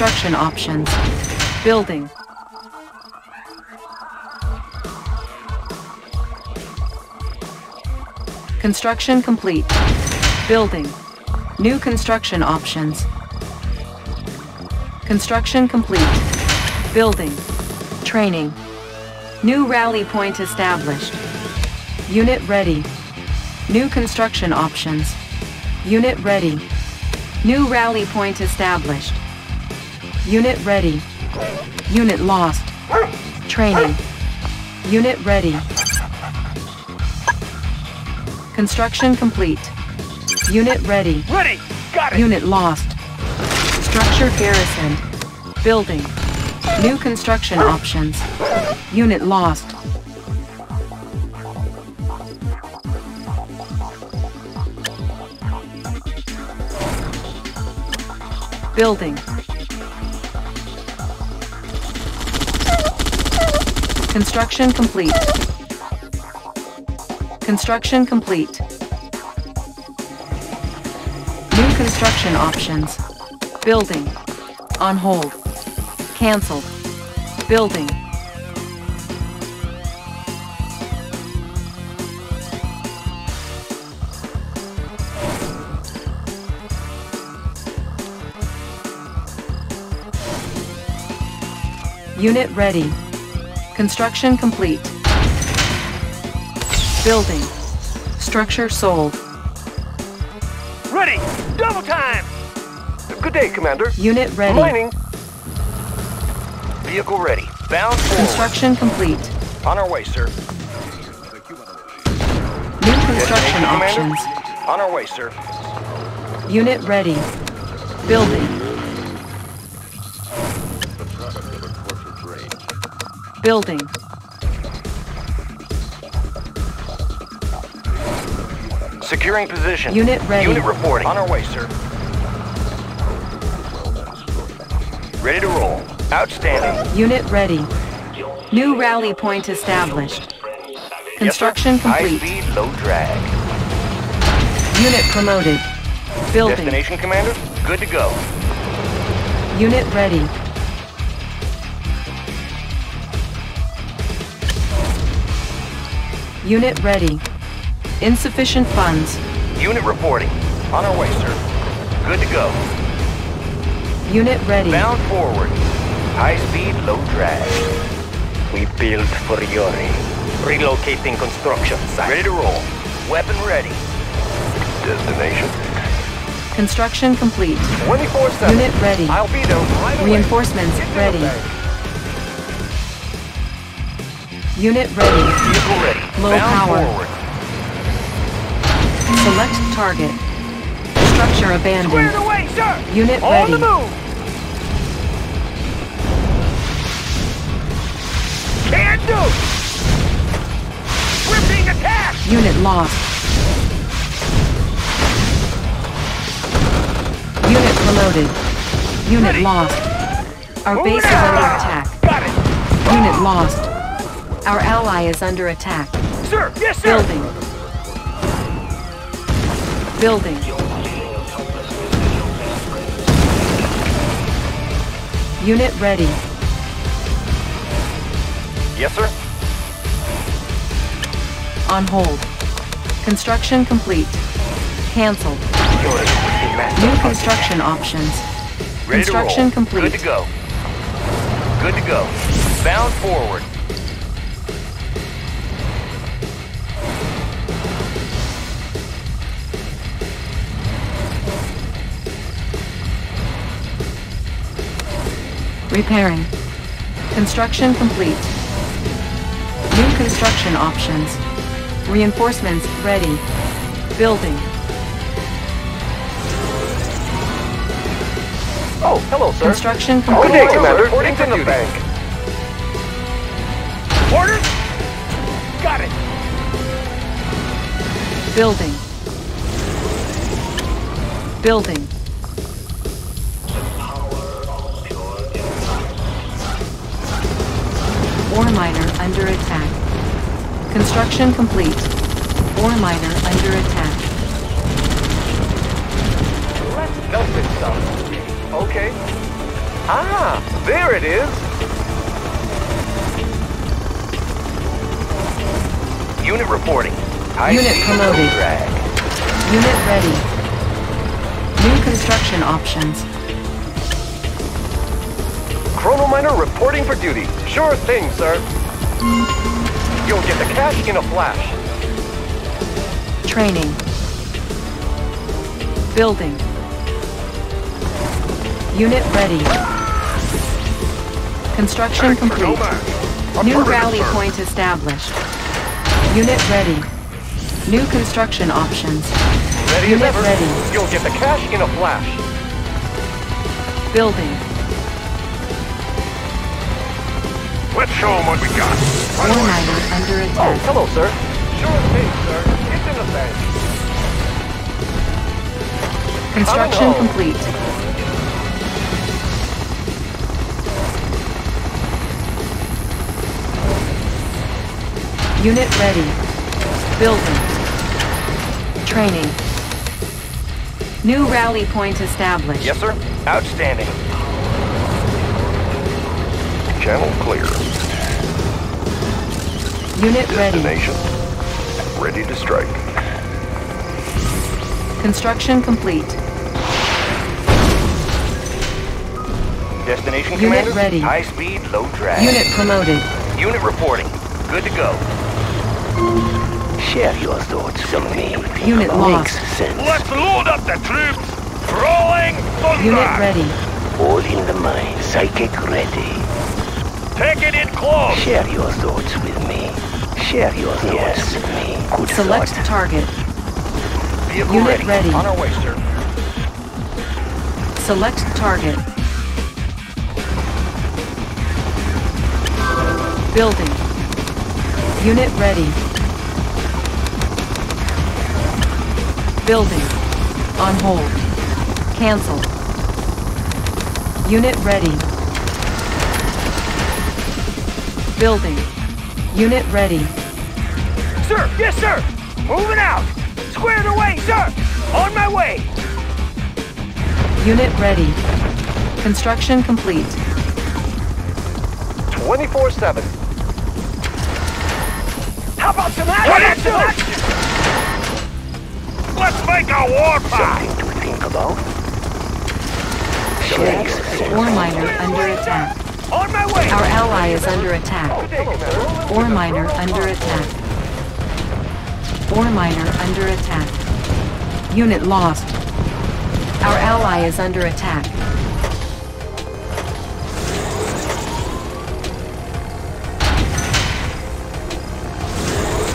construction options. Building. Construction complete. Building. New construction options. Construction complete. Building. Training. New rally point established. Unit ready. New construction options. Unit ready. New rally point established. Unit ready. Unit lost. Training. Unit ready. Construction complete. Unit ready. Ready! Got it! Unit lost. Structure garrisoned. Building. New construction options. Unit lost. Building. Construction complete. Construction complete. New construction options. Building. On hold. Cancelled. Building. Unit ready. Construction complete. Building. Structure sold. Ready! Double time! Good day, Commander. Unit ready. Mining. Vehicle ready. Bound forward. Construction complete. On our way, sir. New construction Commander? options. On our way, sir. Unit ready. Building. Building. Securing position. Unit ready. Unit reporting. On our way, sir. Ready to roll. Outstanding. Unit ready. New rally point established. Construction yes, complete. High speed, low drag. Unit promoted. Building. Destination, Commander? Good to go. Unit ready. Unit ready. Insufficient funds. Unit reporting. On our way, sir. Good to go. Unit ready. Bound forward. High speed, low drag. We build for Yuri. Relocating construction site. Ready to roll. Weapon ready. Destination. Construction complete. 24-7. Unit ready. I'll be there right away. Reinforcements Get to the ready. Unit ready. Vehicle ready. Low Bound power. forward. Select target. Structure abandoned. Squared away, sir! Unit On ready. the move! Can do! We're being attacked! Unit lost. Unit promoted. Unit Ready. lost. Our base is under attack. Got it! Unit lost. Our ally is under attack. Sir! Yes, sir! Building. Building. Unit ready. Yes, sir. On hold. Construction complete. Cancelled. New construction options. Ready. Construction complete. Good to go. Good to go. Bound forward. Repairing. Construction complete. New construction options. Reinforcements ready. Building. Oh, hello, sir. Construction complete. Good day, Commander. Reporting from the bank. Orders? Got it! Building. Building. Ore miner under attack. Construction complete. Ore miner under attack. Let's melted some. Okay. Ah, there it is. Unit reporting. High Unit promoted. Unit ready. New construction options. Chrono miner reporting for duty. Sure thing, sir. You'll get the cash in a flash. Training. Building. Unit ready. Construction complete. New rally point established. Unit ready. New construction options. Ready Unit ever. ready. You'll get the cash in a flash. Building. Let's show them what we got. Ore miner under Oh, hello, sir. Sure thing, sir. It's in the bank. Construction complete. Unit ready. Building. Training. New rally point established. Yes, sir. Outstanding. Channel clear. Unit ready. Destination. Ready to strike. Construction complete. Destination Unit commander? ready. High speed, low drag. Unit promoted. Unit reporting. Good to go. Share your thoughts with me. Unit lost. Makes sense. Let's load up the troops. Rolling thunder. Unit ready. All in the mind. Psychic ready. Taking it in close. Share your thoughts with me. Share your thoughts with me. Good Select thought. target. Vehicle Unit ready. ready. On our way, sir. Select target. Building. Unit ready. Building. On hold. Cancel. Unit ready. Building. Unit ready. Sir, yes, sir. Moving out. Square Squared away, sir. On my way. Unit ready. Construction complete. 24-7. How about some action? Let's make a war path. Something to think about. Share your thoughts. Ore miner under attack. On my way. Our ally is under attack. Ore miner under attack. Ore miner under attack. Unit lost. Our ally is under attack.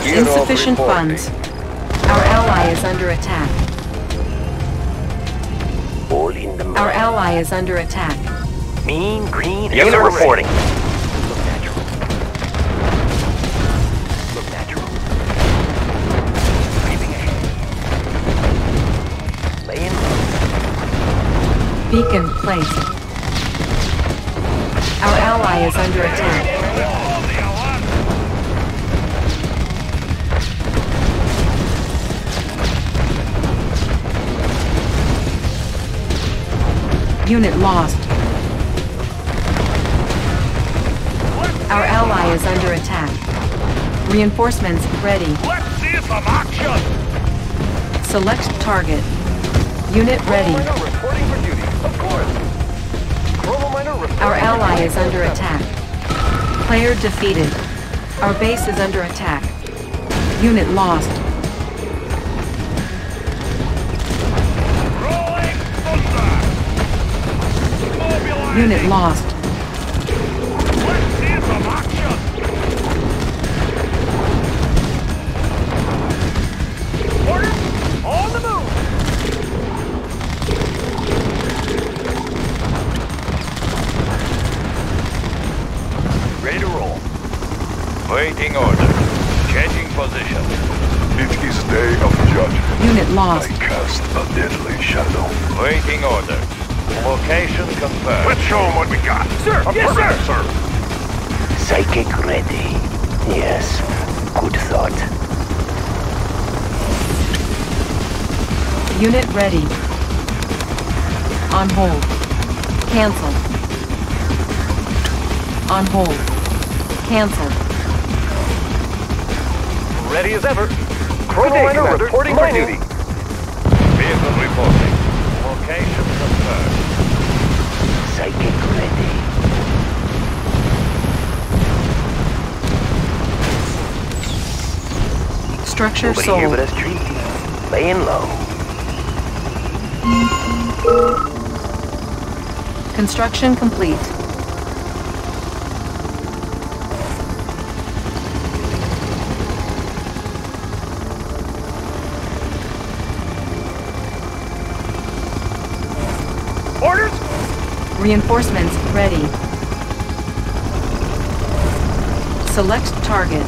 Insufficient funds. Our ally is under attack. All in the. Our ally is under attack. Mean green. Unit arrow reporting. Look natural. Look natural. Breathing ahead. Laying Beacon placed. Our ally is under attack. Unit lost. Our ally is under attack. Reinforcements ready. Let's see some action. Select target. Unit ready. Reporting for duty. Of course. Chrono miner reporting Our ally is under attack. Player defeated. Our base is under attack. Unit lost. Rolling thunder. Mobilize. Unit lost. Unit ready. On hold. Cancel. On hold. Cancel. Ready as ever. Good Chrono day, reporting for duty. Vehicle reporting. Location confirmed. Psychic ready. Structure Nobody here but us trees. Laying low. Construction complete. Orders? Reinforcements ready. Select target.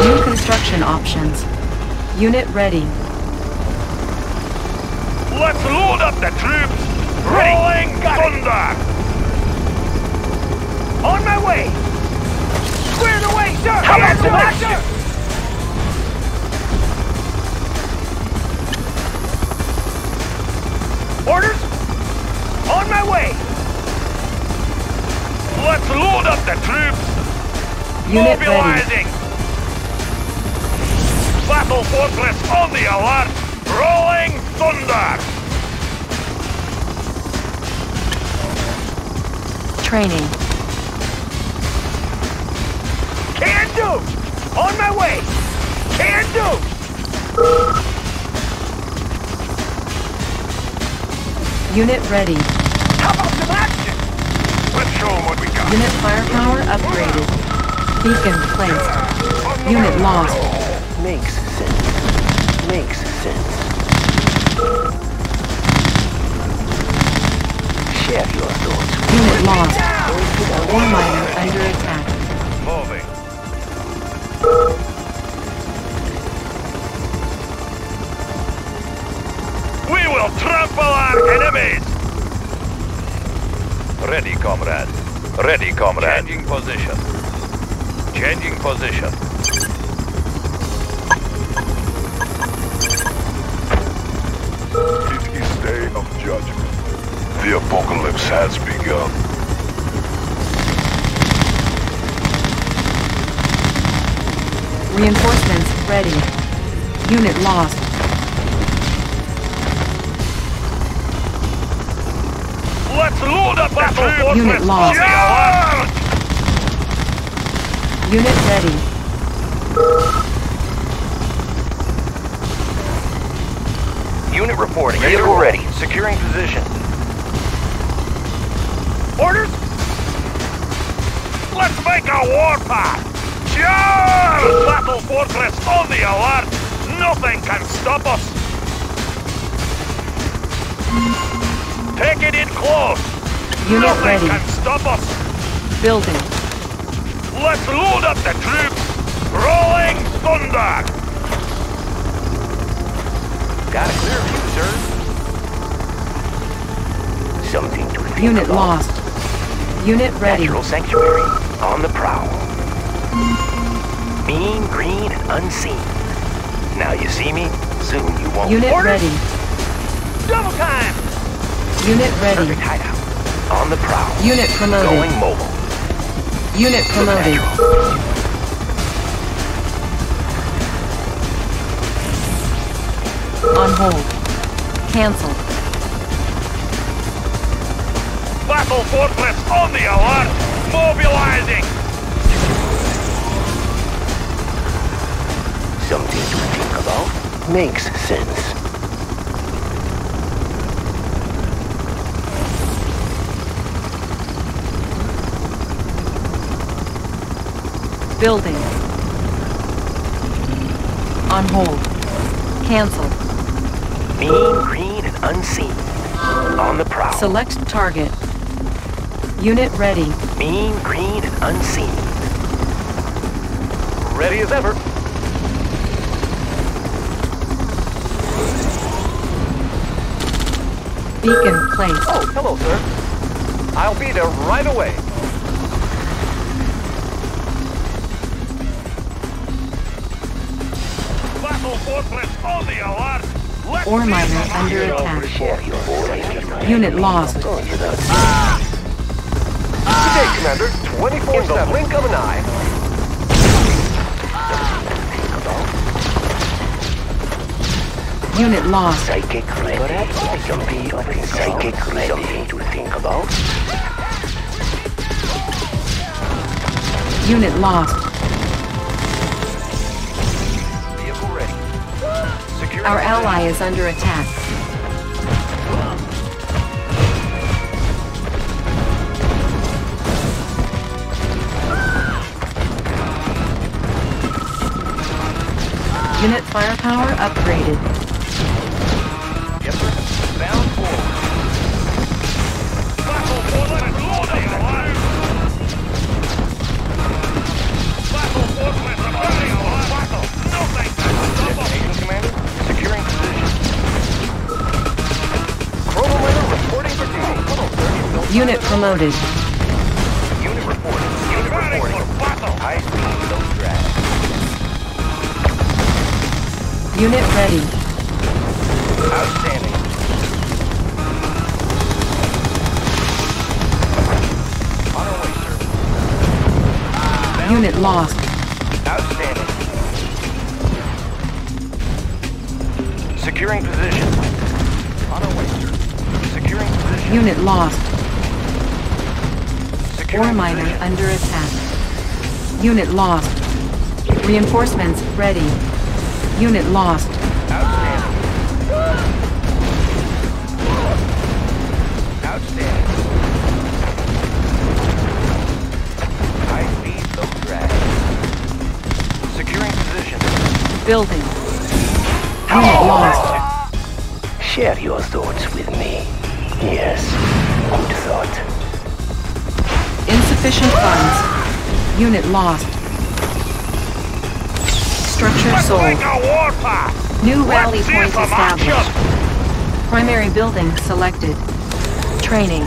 New construction options. Unit ready. Let's load up the troops! Rolling thunder! On my way! Square the way, sir! How about Here's action? Orders? On my way! Let's load up the troops! Unit ready. Battle Fortress on the alert! Rolling thunder! Training. Can do! On my way! Can do! Unit ready. How about some action? Let's show them what we got. Unit firepower upgraded. Beacon placed. Unit lost. Makes sense. Makes sense. Share your thoughts. Unit lost. Ore miner under attack. Moving. We will trample our enemies! Ready, comrade. Ready, comrade. Changing position. Changing position. The apocalypse has begun. Reinforcements ready. Unit lost. Let's load up that troops! Unit lost. Charge! Unit ready. Unit reporting. Vehicle ready. Securing position. Orders? Let's make a warpath! Charge! Battle Fortress on the alert! Nothing can stop us! Take it in close! Unit Nothing ready. can stop us! Building. Let's load up the troops! Rolling thunder! Got a clear view, sir. Something to think Unit about. lost. Unit ready. Natural sanctuary on the prowl. Mean, green, and unseen. Now you see me, soon you won't. Unit Orders. ready. Double time! Unit ready. Perfect hideout. On the prowl. Unit promoted. Going mobile. Unit promoted. On hold. Cancel. Battle Fortress on the alert! Mobilizing! Something to think about. Makes sense. Building. On hold. Cancel. Mean, green, and unseen. On the prowl. Select target. Unit ready. Mean, green, and unseen. Ready as ever. Beacon placed. Oh, hello, sir. I'll be there right away. Battle Fortress on the alert! Let's Ore see miner under attack. Share your voice. Unit lost. Good day, Commander. 24 In the blink of an eye. Unit lost. Psychic ready. Perhaps something to think Psychic ready. Something to think about. Unit lost. Vehicle ready. Securing Our position. ally is under attack. Unit firepower upgraded. Yes, sir. Bound forward. Battle for the glory alive! Battle fortress rebelling alive! Battle! Nothing can stop us! Destination, Commander. Securing position. Chrono Miner reporting for duty. Unit promoted. Unit ready. Outstanding. On our way, sir. Unit lost. Outstanding. Securing position. On our way, sir. Securing position. Unit lost. Securing Ore miner under attack. Unit lost. Reinforcements ready. Unit lost. Outstanding. Outstanding. High speed, low drag. Securing position. Building. Unit lost. Share your thoughts with me. Yes. Good thought. Insufficient funds. Unit lost. Structure sold. make a warpath! New rally point established. Primary building selected. Training.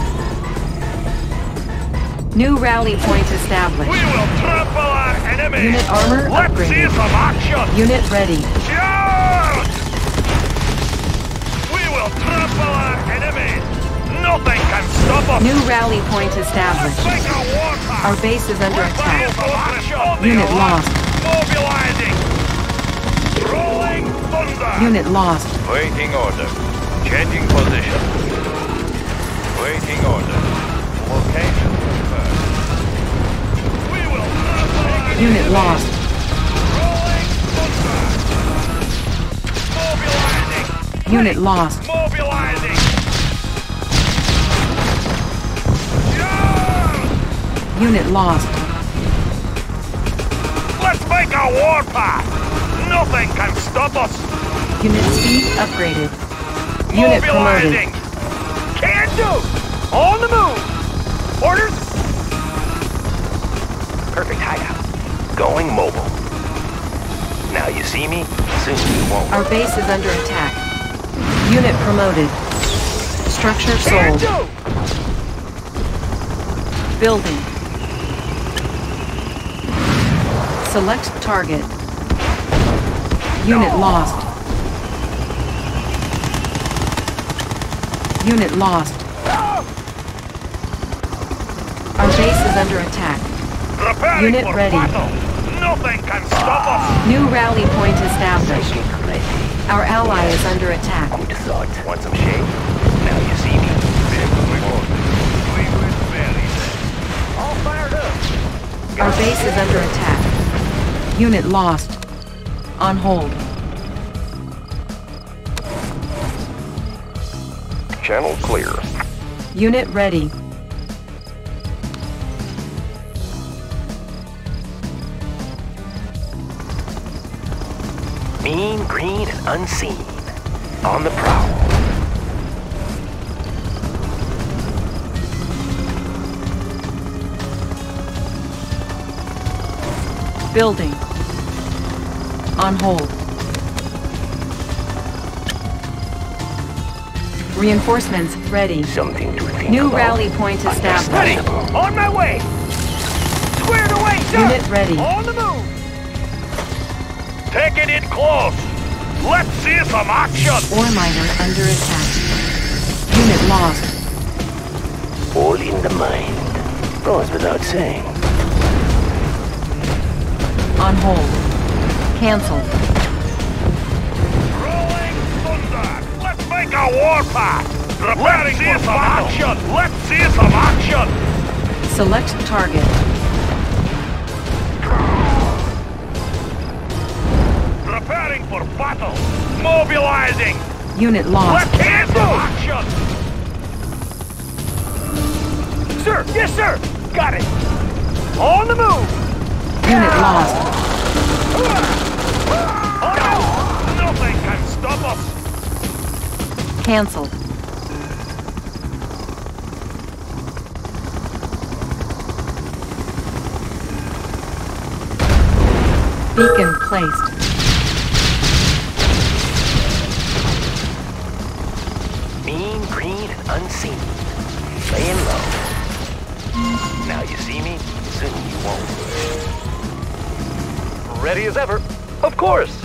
New rally point We established. will trample our enemies! Unit armor Let's see upgraded. some action! Unit ready. Charge! We will trample our enemies! Nothing can stop us! New rally point established. make a warpath! Our base is under attack. Unit lost. Mobilizing! Thunder! Unit lost. Waiting order. Changing position. Waiting order. Location confirmed. We will our Unit lost. Rolling thunder! Mobilizing! Unit lost. Mobilizing! Charge! Unit lost. Let's make a warpath! Nothing can stop us! Unit speed upgraded. Unit promoted. Can do! On the move! Orders! Perfect hideout. Going mobile. Now you see me, soon you won't. Our base is under attack. Unit promoted. Structure Can sold. do! Building. Select target. Unit lost. Unit lost. Our base is under attack. Preparing Unit for ready. battle! Nothing can stop us! New rally point established. Our ally is under attack. Good thought. Want some shade? Now you see me. Vehicle reporting. We will bury them. All fired up! Our base is under attack. Unit lost. On hold. Channel clear. Unit ready. Mean, green, and unseen. On the prowl. Building. On hold. Reinforcements ready. Something to think New about. rally point established. Ready! On my way! Squared away, sir! Unit ready. On the move! Taking it in close! Let's see some action! Ore miner under attack. Unit lost. All in the mind. Goes without saying. On hold. Cancel. A warpath! Preparing for some action! Let's see some action! Select target. Preparing for battle! Mobilizing! Unit Let's lost. some action! Sir! Yes, sir! Got it! On the move! Unit lost. Oh no! Nothing can stop us! Cancel. Beacon placed. Mean, green, and unseen. Laying low. Now you see me, soon you won't. Ready as ever. Of course.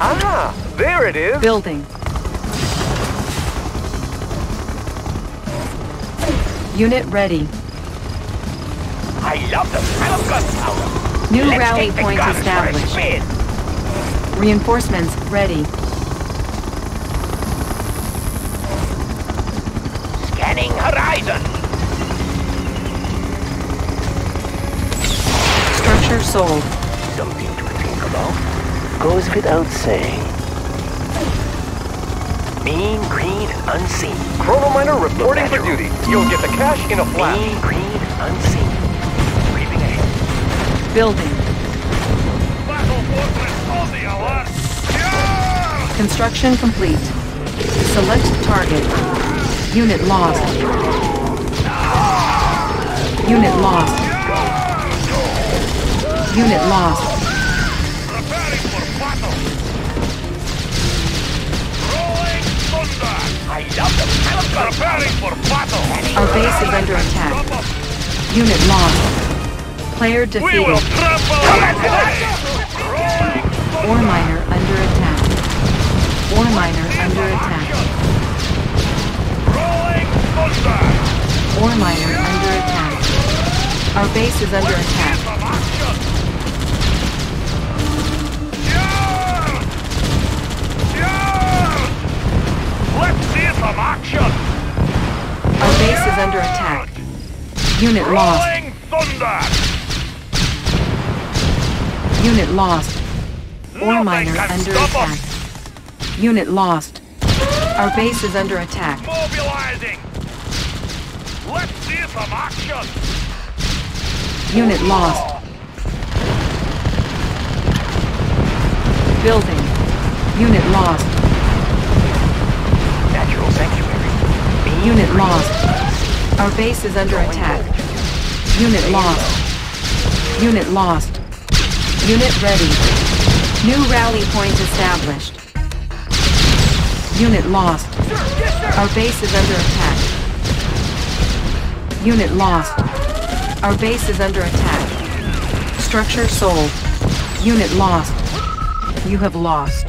Ah, there it is. Building. Unit ready. I love the smell of gunpowder. New Let's rally take the point guns for a established. spin. Reinforcements ready. Scanning horizon. Structure sold. Something to think about. Goes without saying. Mean, green, and unseen. Chrono Miner reporting for duty. You'll get the cash in a flash. Mean, green, unseen. Creeping ahead. Building. Battle fortress on the alert! Yeah! Construction complete. Select target. Unit lost. Unit lost. Unit lost. I love the. Preparing for battle! Our base is under attack. Unit lost. Player We will defeated. trample Ore miner under attack. Ore miner under attack. Rolling thunder! Ore miner under attack. Our base is under attack. Let's see some action! Our base is under attack. Unit lost. Thunder! Unit lost. Ore miner under attack. us. Unit lost. Our base is under attack. Mobilizing! Let's see some action! Unit lost. Building. Unit lost. Natural sanctuary. Unit lost. Our base is under attack. Unit lost. Unit lost. Unit ready. New rally point established. Unit lost. Our base is under attack. Unit lost. Our base is under attack. Structure sold. Unit lost. You have lost.